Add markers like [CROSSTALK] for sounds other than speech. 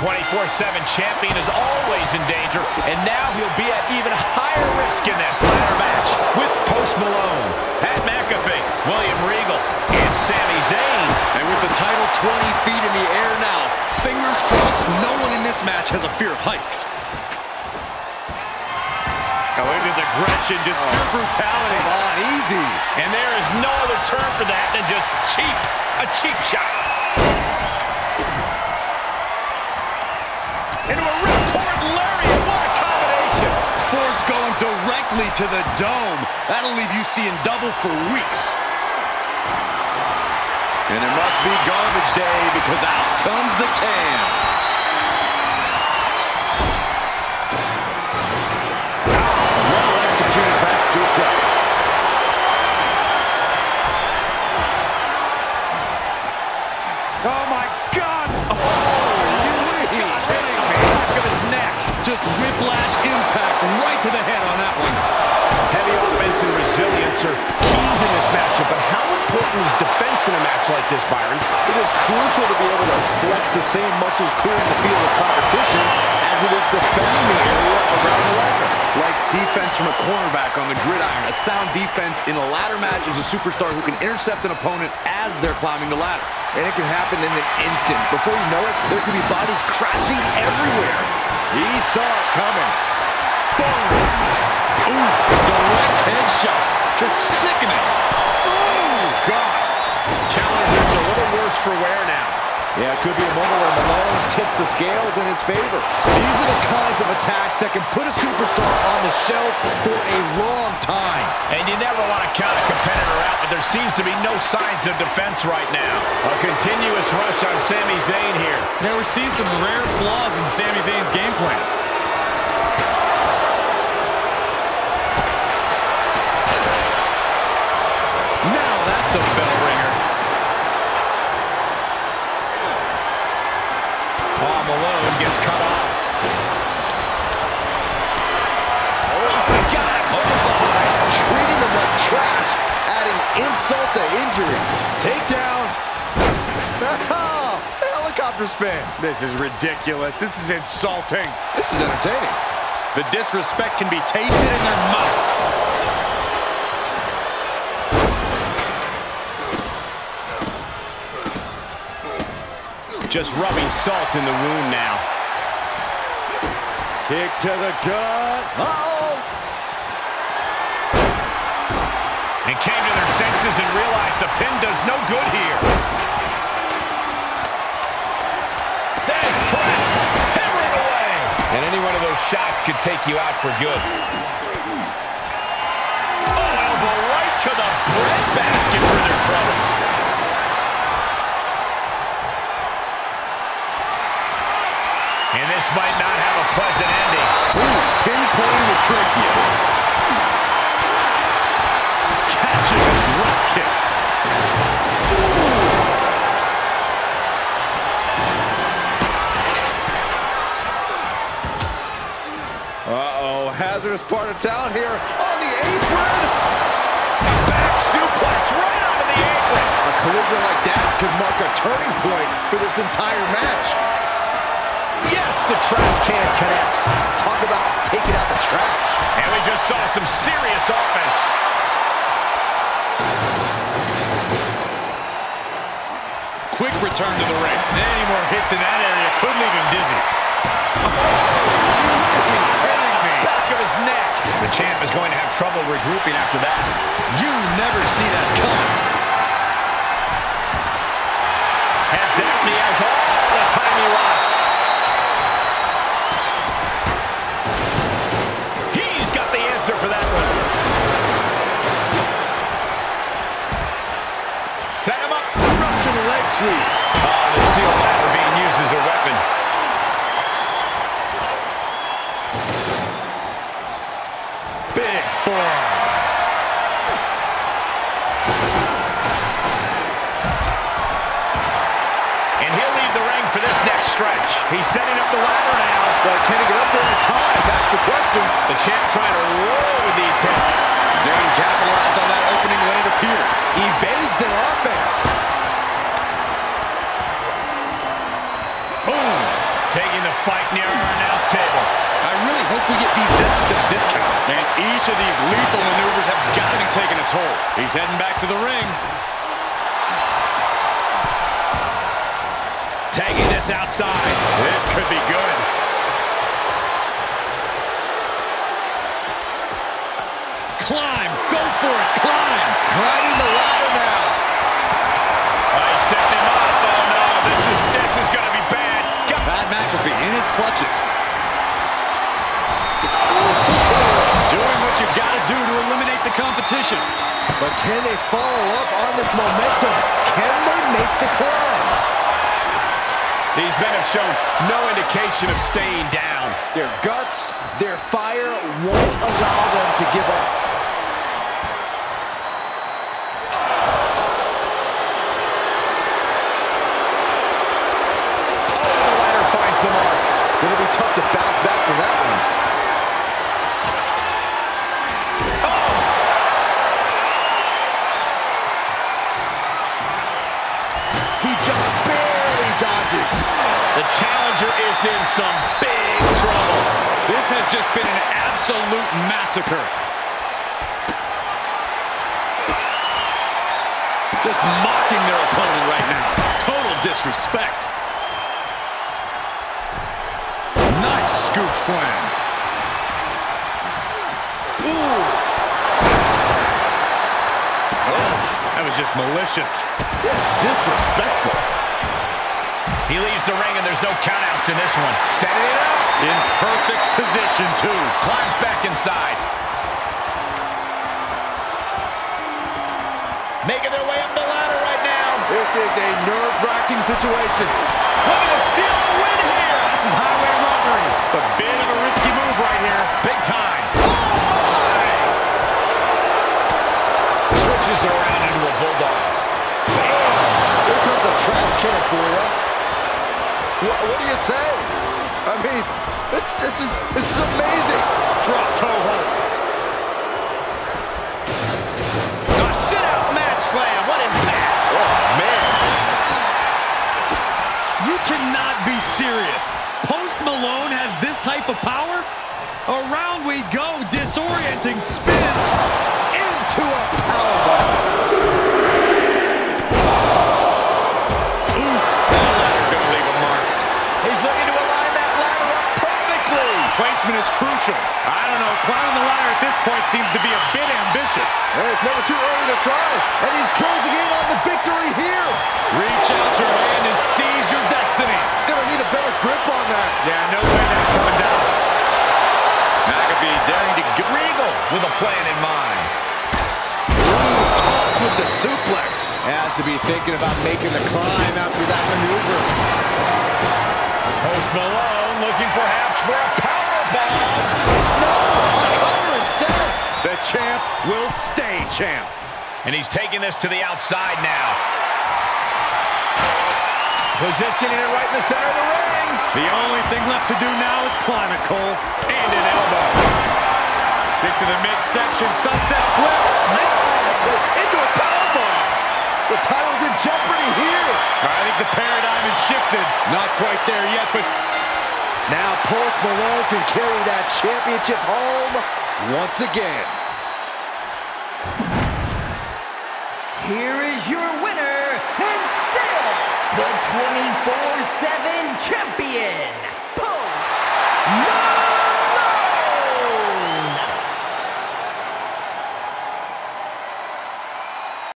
24-7 champion is always in danger, and now he'll be at even higher risk in this ladder match with Post Malone, Pat McAfee, William Regal, and Sami Zayn. And with the title 20 feet in the air now, fingers crossed no one in this match has a fear of heights. Oh, at his aggression, just oh. pure brutality. Come on, easy. And there is no other term for that than just cheap, a cheap shot. To the dome. That'll leave you seeing double for weeks. And it must be garbage day because out comes the can. Are keys in this matchup, but how important is defense in a match like this, Byron? It is crucial to be able to flex the same muscles clearing the field of competition as it is defending the area around the ladder. Like defense from a cornerback on the gridiron. A sound defense in a ladder match is a superstar who can intercept an opponent as they're climbing the ladder. And it can happen in an instant. Before you know it, there could be bodies crashing everywhere. He saw it coming. Boom! Ooh, direct headshot. Just sickening. Oh, God. Challenger's a little worse for wear now. Yeah, it could be a moment where Malone tips the scales in his favor. These are the kinds of attacks that can put a superstar on the shelf for a long time. And you never want to count a competitor out, but there seems to be no signs of defense right now. A continuous rush on Sami Zayn here. Now we're seeing some rare flaws in Sami Zayn's game plan. Now that's a bell ringer. Post Malone gets cut off. Oh, my God, a clothesline. Treating them like trash, adding insult to injury. Takedown. [LAUGHS] the helicopter spin. This is ridiculous. This is insulting. This is entertaining. The disrespect can be tasted in their mouth. Just rubbing salt in the wound now. Kick to the gut. Uh-oh. And came to their senses and realized the pin does no good here. There's press. Hammering away. And any one of those shots could take you out for good. Might not have a pleasant ending. Ooh, pinpointing the trachea. Catches a drop kick. Uh-oh, hazardous part of town here on the apron. A Back suplex right onto the apron. A collision like that could mark a turning point for this entire match. Yes, the trash can connects. Talk about taking out the trash. And we just saw some serious offense. Quick return to the ring. Any more hits in that area could leave him dizzy. Back of his neck. The champ is going to have trouble regrouping after that. You never see that coming. And Zapney has all the time he wants. Big forearm. And he'll leave the ring for this next stretch. He's setting up the ladder now. But can he get up there in time? That's the question. The champ trying to roll with these hits. Zayn capitalized on that opening when it appeared. Evades their offense. Boom. Taking Each of these lethal maneuvers have got to be taking a toll. He's heading back to the ring. Tagging this outside. This could be good. Climb. Go for it. Climb. Climbing the ladder can they follow up on this momentum? Can they make the climb? These men have shown no indication of staying down. Their guts, their fire won't allow them to give up. Oh, the ladder finds the mark. It'll be tough to bounce back from that one. Challenger is in some big trouble. This has just been an absolute massacre. Just mocking their opponent right now. Total disrespect. Nice scoop slam. Oh, that was just malicious. It's disrespectful. He leaves the ring and there's no countouts in this one. Setting it up. In perfect position, too. Climbs back inside. Making their way up the ladder right now. This is a nerve-wracking situation. Looking to steal a win here. This is highway robbery. It's a bit of a risky move right here. Big time. Switches around into a bulldog. Bam! Here comes a trash can for you. What, what do you say? I mean, this, this is this is amazing. Drop toe hold. A sit-out mat slam. What impact. Oh man, You cannot be serious. Post Malone has this type of power? Around we go, disorienting spin. into a powerbomb. Placement is crucial. I don't know, climbing the ladder at this point seems to be a bit ambitious. Hey, it's never too early to try, and he's closing in on the victory here. Reach out your hand and seize your destiny. Gonna need a better grip on that. Yeah, no way that's coming down. McAfee daring to go. Regal with a plan in mind. Off with the suplex. Has to be thinking about making the climb after that maneuver. Post Malone looking perhaps for a champ. And he's taking this to the outside now. Positioning it right in the center of the ring. The only thing left to do now is climb it, Cole. And an elbow. Kick to the midsection, sunset flip. Into a powerbomb. The title's in jeopardy here. I think the paradigm has shifted. Not quite there yet, but Now Post Malone can carry that championship home once again. Here is your winner, and still the 24-7 champion,